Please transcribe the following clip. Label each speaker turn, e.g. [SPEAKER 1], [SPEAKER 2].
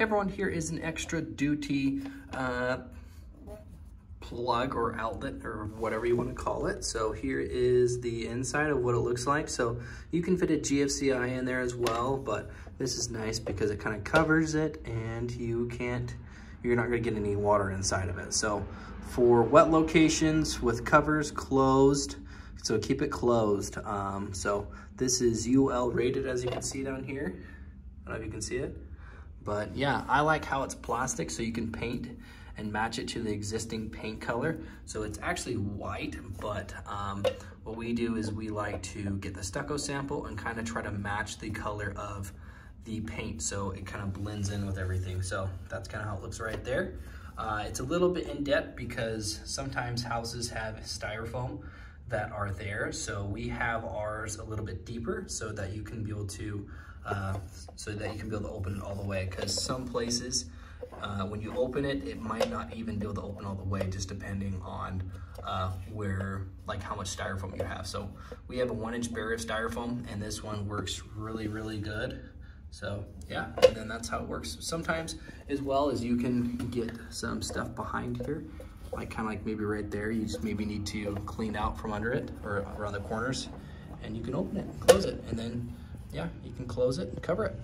[SPEAKER 1] Everyone, here is an extra duty uh, plug or outlet or whatever you want to call it. So here is the inside of what it looks like. So you can fit a GFCI in there as well, but this is nice because it kind of covers it and you can't, you're not gonna get any water inside of it. So for wet locations with covers closed, so keep it closed. Um, so this is UL rated as you can see down here. I don't know if you can see it. But yeah, I like how it's plastic so you can paint and match it to the existing paint color. So it's actually white, but um, what we do is we like to get the stucco sample and kind of try to match the color of the paint so it kind of blends in with everything. So that's kind of how it looks right there. Uh, it's a little bit in depth because sometimes houses have styrofoam that are there. So we have ours a little bit deeper so that you can be able to uh, so that you can be able to open it all the way because some places uh, when you open it, it might not even be able to open all the way, just depending on uh, where, like how much styrofoam you have. So we have a one inch barrier of styrofoam and this one works really, really good. So yeah, and then that's how it works. Sometimes as well as you can get some stuff behind here, like kind of like maybe right there, you just maybe need to clean out from under it or around the corners and you can open it, close it, and then yeah, you can close it and cover it.